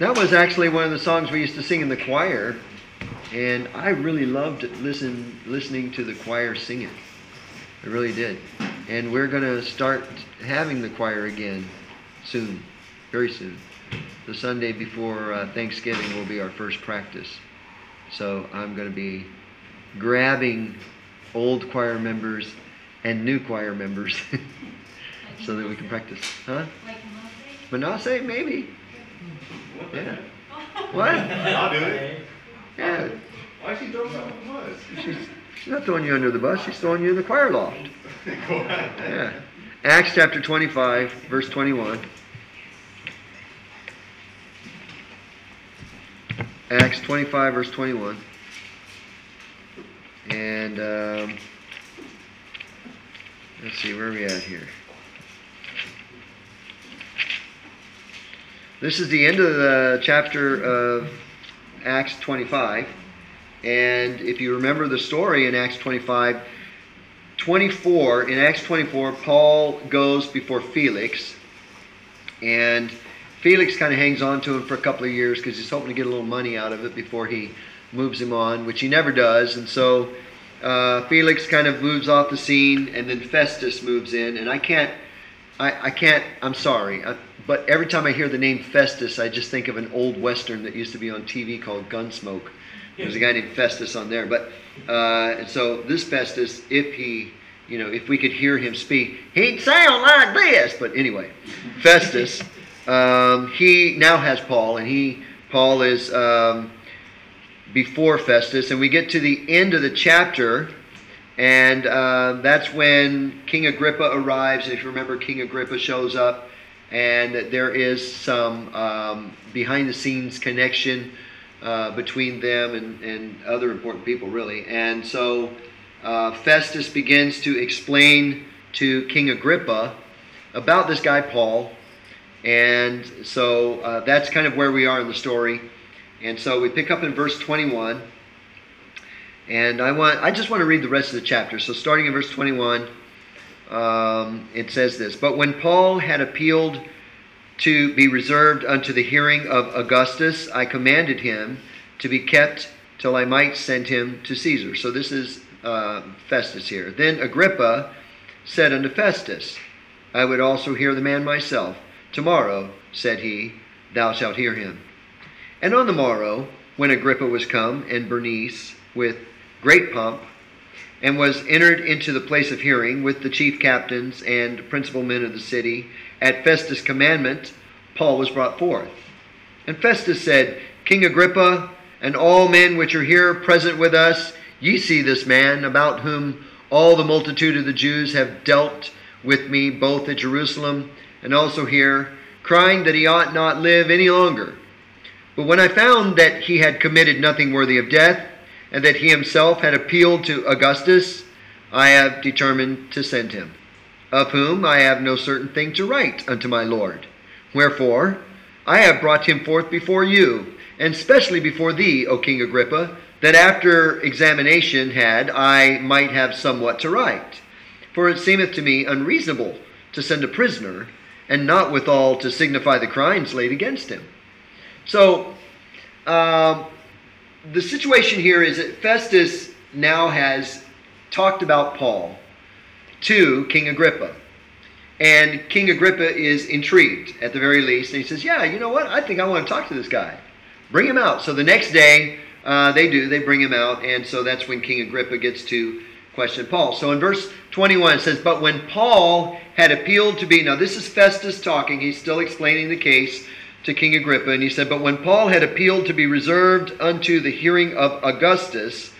That was actually one of the songs we used to sing in the choir, and I really loved listen, listening to the choir sing it. I really did. And we're going to start having the choir again soon, very soon. The Sunday before uh, Thanksgiving will be our first practice. So I'm going to be grabbing old choir members and new choir members so that we can practice. Huh? Manasseh, maybe. Yeah. What? I'll do it. Yeah. Why she throwing me under the bus? She's, she's not throwing you under the bus. She's throwing you in the choir loft. Yeah. Acts chapter 25, verse 21. Acts 25, verse 21. And um, let's see, where are we at here? This is the end of the chapter of Acts 25. And if you remember the story in Acts 25, 24, in Acts 24, Paul goes before Felix. And Felix kind of hangs on to him for a couple of years because he's hoping to get a little money out of it before he moves him on, which he never does. And so uh, Felix kind of moves off the scene, and then Festus moves in. And I can't, I, I can't, I'm sorry, I, but every time I hear the name Festus, I just think of an old Western that used to be on TV called Gunsmoke. There's a guy named Festus on there. But uh, so this Festus, if he, you know, if we could hear him speak, he'd sound like this. But anyway, Festus, um, he now has Paul, and he Paul is um, before Festus, and we get to the end of the chapter. And uh, that's when King Agrippa arrives. And if you remember, King Agrippa shows up, and there is some um, behind the scenes connection uh, between them and, and other important people, really. And so uh, Festus begins to explain to King Agrippa about this guy, Paul. And so uh, that's kind of where we are in the story. And so we pick up in verse 21. And I want I just want to read the rest of the chapter. So starting in verse 21, um, it says this But when Paul had appealed to be reserved unto the hearing of Augustus, I commanded him to be kept till I might send him to Caesar. So this is uh, Festus here. Then Agrippa said unto Festus, I would also hear the man myself. Tomorrow, said he, thou shalt hear him. And on the morrow, when Agrippa was come, and Bernice, with great pomp, and was entered into the place of hearing with the chief captains and principal men of the city, at Festus' commandment, Paul was brought forth. And Festus said, King Agrippa, and all men which are here present with us, ye see this man, about whom all the multitude of the Jews have dealt with me, both at Jerusalem and also here, crying that he ought not live any longer. But when I found that he had committed nothing worthy of death, and that he himself had appealed to Augustus, I have determined to send him, of whom I have no certain thing to write unto my Lord. Wherefore, I have brought him forth before you, and specially before thee, O King Agrippa, that after examination had I might have somewhat to write. For it seemeth to me unreasonable to send a prisoner, and not withal to signify the crimes laid against him. So, um, the situation here is that Festus now has talked about Paul to King Agrippa. And King Agrippa is intrigued at the very least. And he says, Yeah, you know what? I think I want to talk to this guy. Bring him out. So the next day, uh, they do. They bring him out. And so that's when King Agrippa gets to question Paul. So in verse 21, it says, But when Paul had appealed to be, now this is Festus talking. He's still explaining the case to King Agrippa. And he said, But when Paul had appealed to be reserved unto the hearing of Augustus,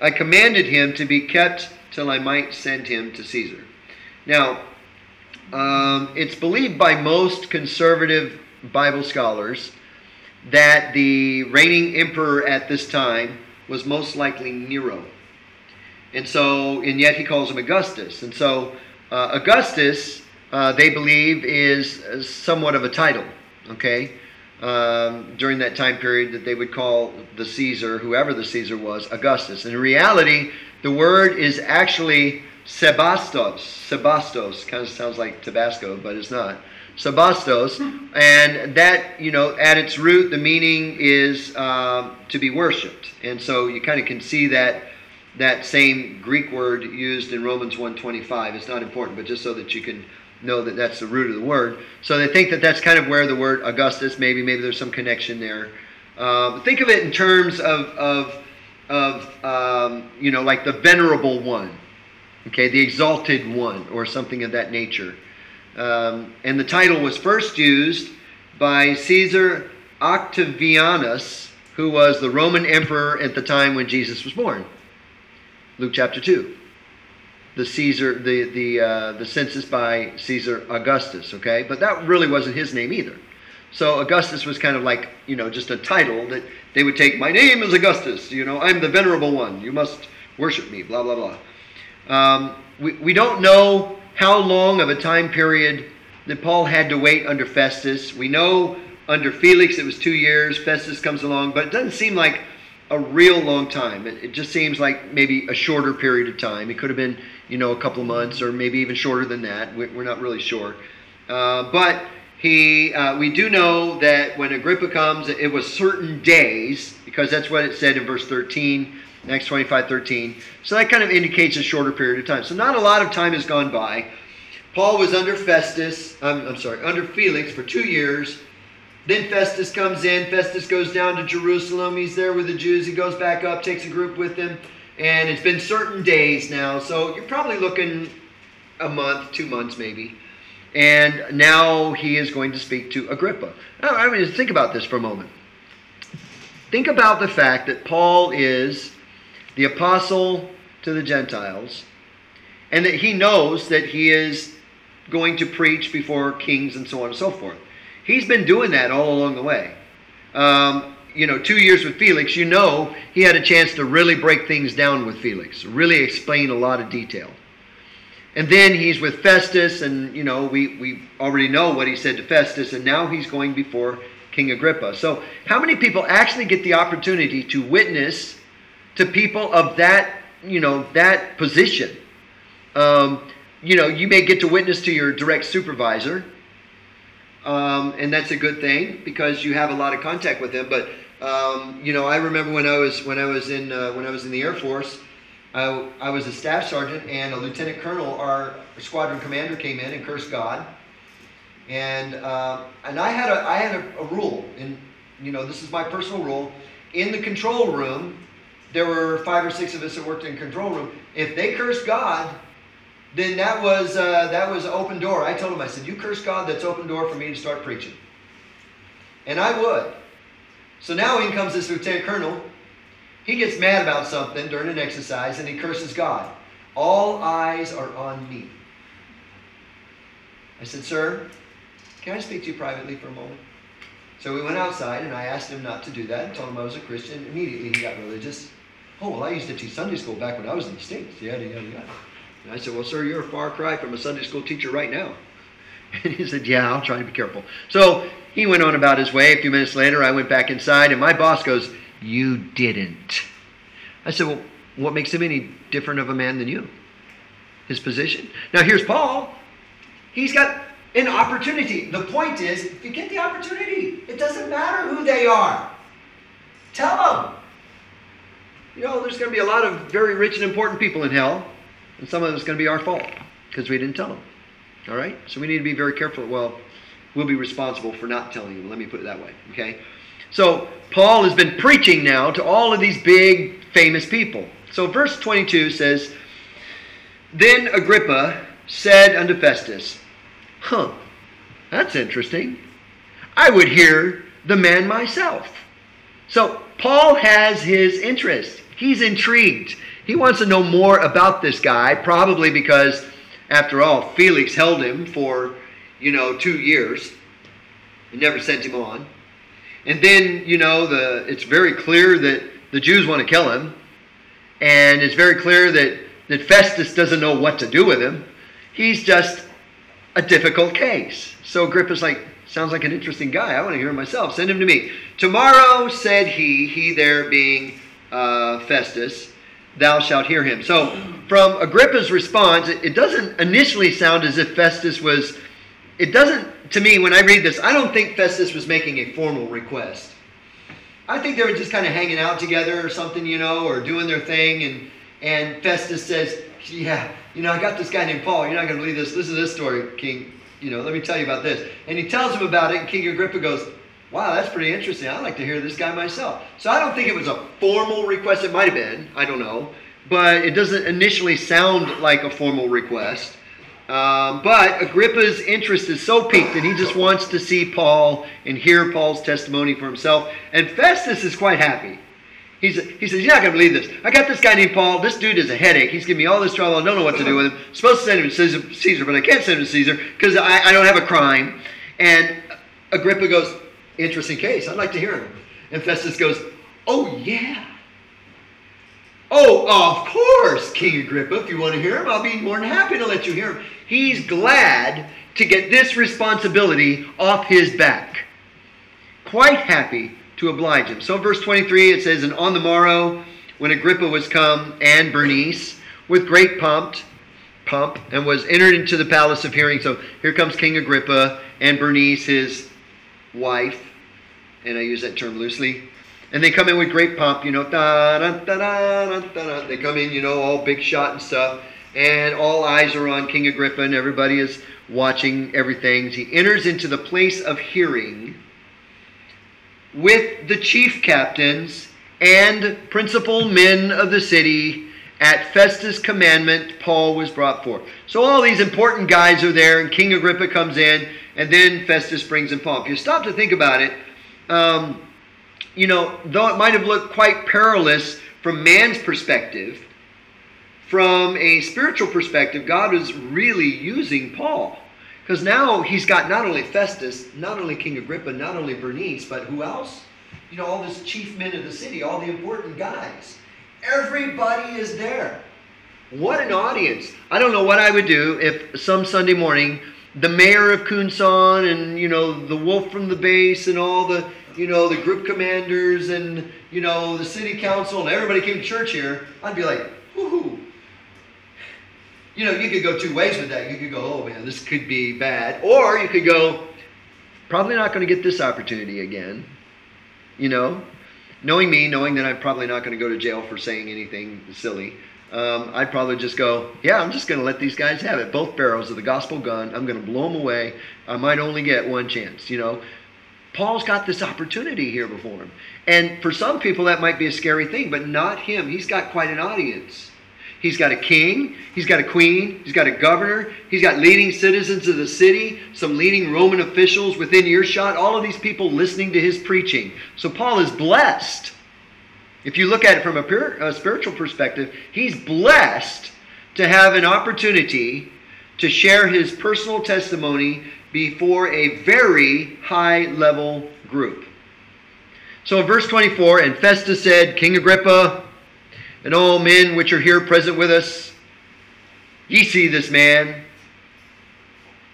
I commanded him to be kept till I might send him to Caesar. Now, um, it's believed by most conservative Bible scholars that the reigning emperor at this time was most likely Nero. And so, and yet he calls him Augustus. And so, uh, Augustus, uh, they believe, is somewhat of a title, okay? Um, during that time period that they would call the Caesar, whoever the Caesar was, Augustus. In reality, the word is actually Sebastos. Sebastos kind of sounds like Tabasco, but it's not. Sebastos, and that you know at its root the meaning is um, to be worshipped, and so you kind of can see that that same Greek word used in Romans 1:25. It's not important, but just so that you can know that that's the root of the word. So they think that that's kind of where the word Augustus, maybe maybe there's some connection there. Uh, think of it in terms of of of um, you know like the venerable one, okay, the exalted one, or something of that nature. Um, and the title was first used by Caesar Octavianus, who was the Roman emperor at the time when Jesus was born. Luke chapter two. The Caesar, the the uh, the census by Caesar Augustus. Okay, but that really wasn't his name either. So Augustus was kind of like you know just a title that they would take. My name is Augustus. You know, I'm the venerable one. You must worship me. Blah blah blah. Um, we we don't know how long of a time period that Paul had to wait under Festus. We know under Felix it was two years. Festus comes along, but it doesn't seem like a real long time. It, it, just seems like maybe a shorter period of time. It could have been, you know, a couple of months or maybe even shorter than that. We, are not really sure. Uh, but he, uh, we do know that when Agrippa comes, it was certain days because that's what it said in verse 13, Acts 25, 13. So that kind of indicates a shorter period of time. So not a lot of time has gone by. Paul was under Festus, I'm, I'm sorry, under Felix for two years. Then Festus comes in. Festus goes down to Jerusalem. He's there with the Jews. He goes back up, takes a group with him. And it's been certain days now. So you're probably looking a month, two months maybe. And now he is going to speak to Agrippa. Now, I mean, think about this for a moment. Think about the fact that Paul is the apostle to the Gentiles and that he knows that he is going to preach before kings and so on and so forth. He's been doing that all along the way. Um, you know, two years with Felix, you know he had a chance to really break things down with Felix, really explain a lot of detail. And then he's with Festus, and, you know, we, we already know what he said to Festus, and now he's going before King Agrippa. So, how many people actually get the opportunity to witness to people of that, you know, that position? Um, you know, you may get to witness to your direct supervisor, um, and that's a good thing because you have a lot of contact with them. But um, you know, I remember when I was when I was in uh, when I was in the Air Force, I, I was a staff sergeant and a lieutenant colonel. Our squadron commander came in and cursed God, and uh, and I had a I had a, a rule, and you know, this is my personal rule. In the control room, there were five or six of us that worked in control room. If they cursed God, then that was uh, that was open door. I told him, I said, "You curse God, that's open door for me to start preaching." And I would. So now in comes this lieutenant colonel. He gets mad about something during an exercise and he curses God. All eyes are on me. I said, "Sir, can I speak to you privately for a moment?" So we went outside and I asked him not to do that and told him I was a Christian. Immediately he got religious. Oh, well, I used to teach Sunday school back when I was in the States. Yada, yada, yada. And I said, Well, sir, you're a far cry from a Sunday school teacher right now. And he said, Yeah, I'll try to be careful. So he went on about his way. A few minutes later, I went back inside, and my boss goes, You didn't. I said, Well, what makes him any different of a man than you? His position. Now, here's Paul. He's got an opportunity. The point is, if you get the opportunity, it doesn't matter who they are. Tell them. You know, there's going to be a lot of very rich and important people in hell. And some of it's going to be our fault because we didn't tell them. All right? So we need to be very careful. Well, we'll be responsible for not telling you. Let me put it that way. Okay? So Paul has been preaching now to all of these big, famous people. So verse 22 says, Then Agrippa said unto Festus, Huh, that's interesting. I would hear the man myself. So Paul has his interest. He's intrigued. He wants to know more about this guy, probably because, after all, Felix held him for, you know, two years and never sent him on. And then, you know, the it's very clear that the Jews want to kill him. And it's very clear that, that Festus doesn't know what to do with him. He's just a difficult case. So Agrippa's like, sounds like an interesting guy. I want to hear him myself. Send him to me. Tomorrow, said he, he there being uh, Festus, thou shalt hear him. So, from Agrippa's response, it doesn't initially sound as if Festus was it doesn't, to me, when I read this, I don't think Festus was making a formal request. I think they were just kind of hanging out together or something, you know, or doing their thing. And, and Festus says, Yeah, you know, I got this guy named Paul. You're not going to believe this. Listen to this story, King. You know, let me tell you about this. And he tells him about it, and King Agrippa goes, Wow, that's pretty interesting. I'd like to hear this guy myself. So I don't think it was a formal request. It might have been. I don't know. But it doesn't initially sound like a formal request. Um, but Agrippa's interest is so piqued that he just wants to see Paul and hear Paul's testimony for himself. And Festus is quite happy. He's, he says, You're not going to believe this. I got this guy named Paul. This dude is a headache. He's giving me all this trouble. I don't know what to do with him. I'm supposed to send him to Caesar, Caesar but I can't send him to Caesar because I, I don't have a crime. And Agrippa goes, Interesting case. I'd like to hear him. And Festus goes, Oh, yeah. Oh, of course, King Agrippa. If you want to hear him, I'll be more than happy to let you hear him. He's glad to get this responsibility off his back. Quite happy to oblige him. So, verse 23, it says, And on the morrow, when Agrippa was come, and Bernice, with great pomp, pomp, and was entered into the palace of hearing. So, here comes King Agrippa and Bernice, his wife, and I use that term loosely. And they come in with great pomp, you know, da, da, da, da, da, da. they come in, you know, all big shot and stuff, and all eyes are on King Agrippa, and everybody is watching everything. He enters into the place of hearing with the chief captains and principal men of the city. At Festus' commandment, Paul was brought forth. So all these important guys are there, and King Agrippa comes in, and then Festus brings in Paul. If you stop to think about it, um, you know, though it might have looked quite perilous from man's perspective, from a spiritual perspective, God was really using Paul. Because now he's got not only Festus, not only King Agrippa, not only Bernice, but who else? You know, all these chief men of the city, all the important guys. Everybody is there. What an audience. I don't know what I would do if some Sunday morning the mayor of Kunsan and, you know, the wolf from the base and all the you know, the group commanders and, you know, the city council and everybody came to church here, I'd be like, woohoo. You know, you could go two ways with that. You could go, oh man, this could be bad. Or you could go, probably not going to get this opportunity again. You know, knowing me, knowing that I'm probably not going to go to jail for saying anything silly, um, I'd probably just go, yeah, I'm just going to let these guys have it. Both barrels of the gospel gun. I'm going to blow them away. I might only get one chance, you know. Paul's got this opportunity here before him. And for some people, that might be a scary thing, but not him. He's got quite an audience. He's got a king, he's got a queen, he's got a governor, he's got leading citizens of the city, some leading Roman officials within earshot, all of these people listening to his preaching. So Paul is blessed. If you look at it from a, pure, a spiritual perspective, he's blessed to have an opportunity to share his personal testimony before a very high level group. So, in verse 24, and Festus said, King Agrippa, and all men which are here present with us, ye see this man.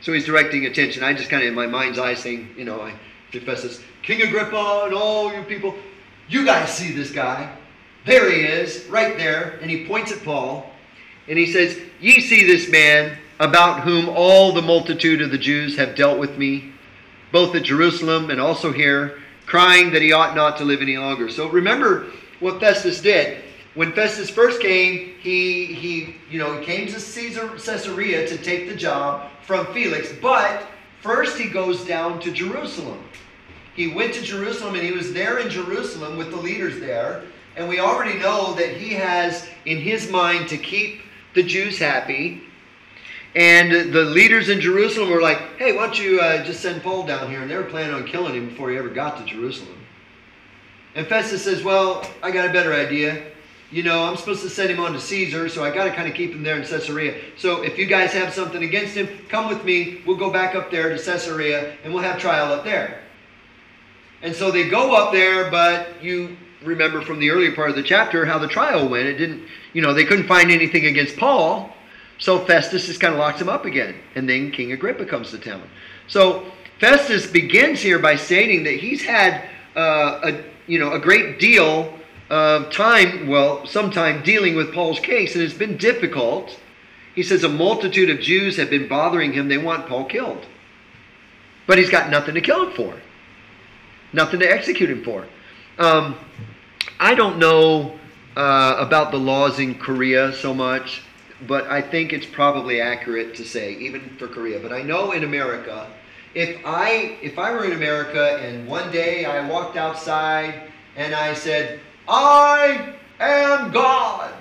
So he's directing attention. I just kind of in my mind's eye saying, you know, I to Festus, King Agrippa and all you people, you guys see this guy. There he is, right there. And he points at Paul. And he says, Ye see this man about whom all the multitude of the Jews have dealt with me, both at Jerusalem and also here, crying that he ought not to live any longer. So remember what Festus did. When Festus first came, he, he, you know, came to Caesar Caesarea to take the job from Felix, but first he goes down to Jerusalem. He went to Jerusalem and he was there in Jerusalem with the leaders there. And we already know that he has in his mind to keep the Jews happy and the leaders in Jerusalem were like, hey, why don't you uh, just send Paul down here? And they were planning on killing him before he ever got to Jerusalem. And Festus says, well, I got a better idea. You know, I'm supposed to send him on to Caesar, so I got to kind of keep him there in Caesarea. So if you guys have something against him, come with me. We'll go back up there to Caesarea, and we'll have trial up there. And so they go up there, but you remember from the earlier part of the chapter how the trial went. It didn't, you know, they couldn't find anything against Paul. So Festus just kind of locks him up again. And then King Agrippa comes to town. So Festus begins here by stating that he's had uh, a, you know, a great deal of time, well, some time dealing with Paul's case, and it's been difficult. He says a multitude of Jews have been bothering him. They want Paul killed. but he's got nothing to kill him for, nothing to execute him for. Um, I don't know uh, about the laws in Korea so much, but I think it's probably accurate to say, even for Korea. But I know in America, if I if I were in America and one day I walked outside and I said, "I am God,"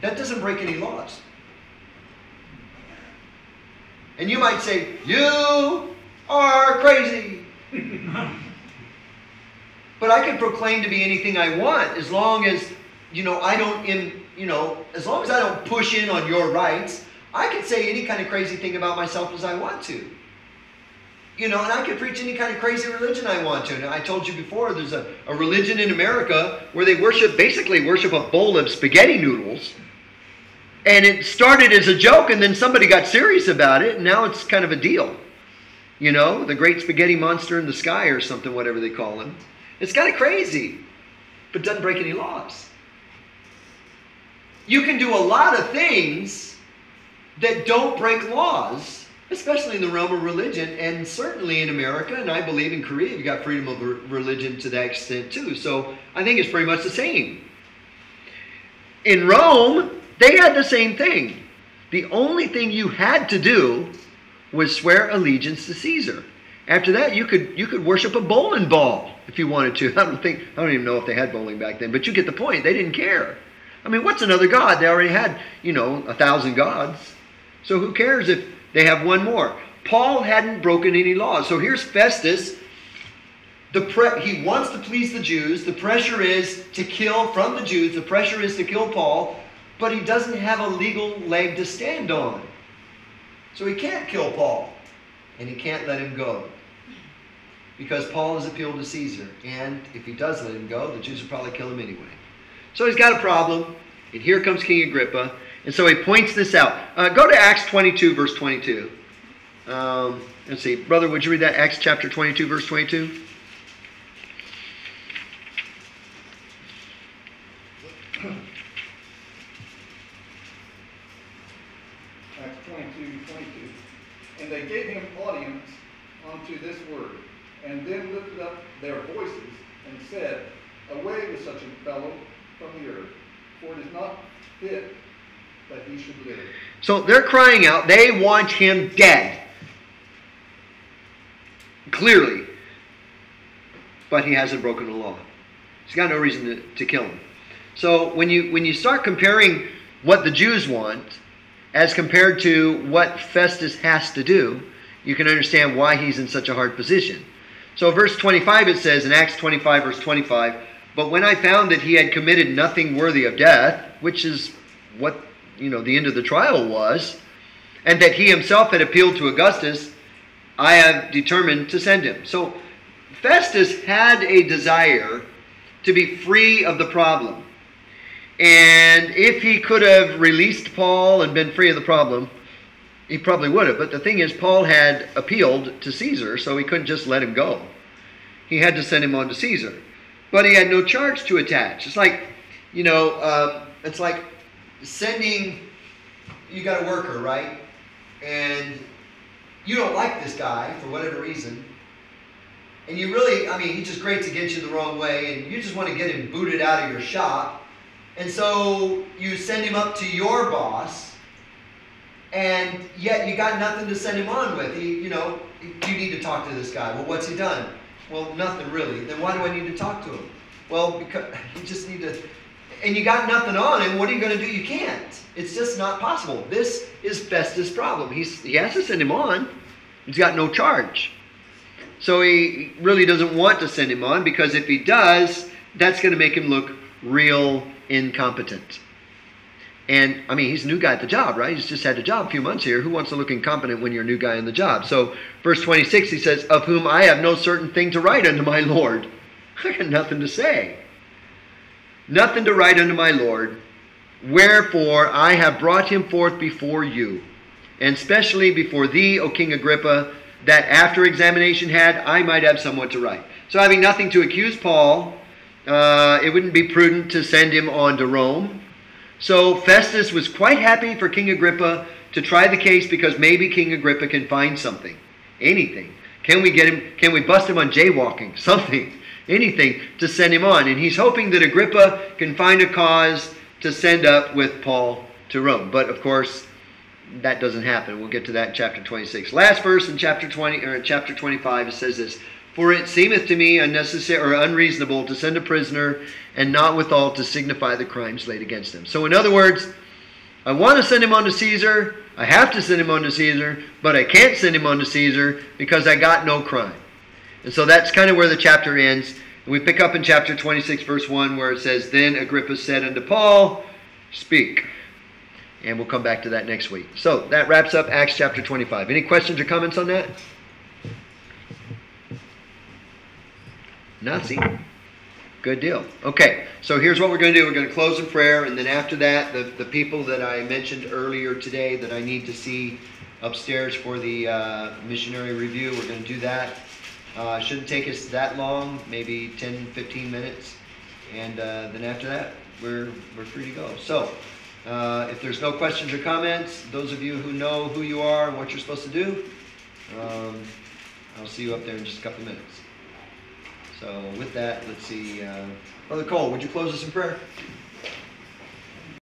that doesn't break any laws. And you might say, You are crazy. but I can proclaim to be anything I want as long as, you know, I don't, in, you know, as long as I don't push in on your rights, I can say any kind of crazy thing about myself as I want to. You know, and I can preach any kind of crazy religion I want to. And I told you before, there's a, a religion in America where they worship, basically worship a bowl of spaghetti noodles and it started as a joke, and then somebody got serious about it, and now it's kind of a deal. You know, the great spaghetti monster in the sky or something, whatever they call him. It's kind of crazy, but doesn't break any laws. You can do a lot of things that don't break laws, especially in the realm of religion, and certainly in America, and I believe in Korea, you've got freedom of religion to that extent too. So I think it's pretty much the same. In Rome, they had the same thing. The only thing you had to do was swear allegiance to Caesar. After that, you could you could worship a bowling ball if you wanted to. I don't think I don't even know if they had bowling back then, but you get the point. They didn't care. I mean, what's another god? They already had, you know, a thousand gods. So who cares if they have one more? Paul hadn't broken any laws. So here's Festus. The pre- he wants to please the Jews. The pressure is to kill from the Jews. The pressure is to kill Paul but he doesn't have a legal leg to stand on. So he can't kill Paul, and he can't let him go. Because Paul has appealed to Caesar, and if he does let him go, the Jews will probably kill him anyway. So he's got a problem, and here comes King Agrippa, and so he points this out. Uh, go to Acts 22, verse 22. Um, let's see. Brother, would you read that? Acts chapter 22, verse 22. And they gave him audience unto this word, and then lifted up their voices and said, Away with such a fellow from the earth, for it is not fit that he should live. So they're crying out, they want him dead. Clearly. But he hasn't broken the law. He's got no reason to, to kill him. So when you when you start comparing what the Jews want as compared to what Festus has to do, you can understand why he's in such a hard position. So, verse 25, it says in Acts 25, verse 25, But when I found that he had committed nothing worthy of death, which is what you know the end of the trial was, and that he himself had appealed to Augustus, I have determined to send him. So, Festus had a desire to be free of the problem. And if he could have released Paul and been free of the problem, he probably would have. But the thing is, Paul had appealed to Caesar, so he couldn't just let him go. He had to send him on to Caesar. But he had no charge to attach. It's like, you know, uh, it's like sending, you got a worker, right? And you don't like this guy for whatever reason. And you really, I mean, he just grates against you the wrong way, and you just want to get him booted out of your shop and so you send him up to your boss, and yet you got nothing to send him on with. He, you know, you need to talk to this guy. Well, what's he done? Well, nothing really. Then why do I need to talk to him? Well, because you just need to. And you got nothing on him. What are you going to do? You can't. It's just not possible. This is Festus' problem. He's, he has to send him on. He's got no charge. So he really doesn't want to send him on because if he does, that's going to make him look real incompetent. And I mean, he's a new guy at the job, right? He's just had a job a few months here. Who wants to look incompetent when you're a new guy in the job? So, verse 26, he says, Of whom I have no certain thing to write unto my Lord. I got nothing to say. Nothing to write unto my Lord. Wherefore I have brought him forth before you, and specially before thee, O King Agrippa, that after examination had, I might have somewhat to write. So, having nothing to accuse Paul, uh, it wouldn't be prudent to send him on to Rome. So Festus was quite happy for King Agrippa to try the case because maybe King Agrippa can find something, anything. Can we get him? Can we bust him on jaywalking? Something, anything to send him on. And he's hoping that Agrippa can find a cause to send up with Paul to Rome. But of course, that doesn't happen. We'll get to that in chapter 26. Last verse in chapter 20 or chapter 25 it says this: "For it seemeth to me unnecessary or unreasonable to send a prisoner, and not withal to signify the crimes laid against him." So, in other words, I want to send him on to Caesar. I have to send him on to Caesar, but I can't send him on to Caesar because I got no crime. And so that's kind of where the chapter ends. And we pick up in chapter 26, verse 1, where it says, Then Agrippa said unto Paul, Speak. And we'll come back to that next week. So that wraps up Acts chapter 25. Any questions or comments on that? Nazi. Good deal. Okay, so here's what we're going to do. We're going to close in prayer, and then after that, the, the people that I mentioned earlier today that I need to see upstairs for the uh, missionary review, we're going to do that. Uh, shouldn't take us that long, maybe 10, 15 minutes. And uh, then after that, we're, we're free to go. So, uh, if there's no questions or comments, those of you who know who you are and what you're supposed to do, um, I'll see you up there in just a couple minutes. So with that, let's see. Uh, Brother Cole, would you close us in prayer?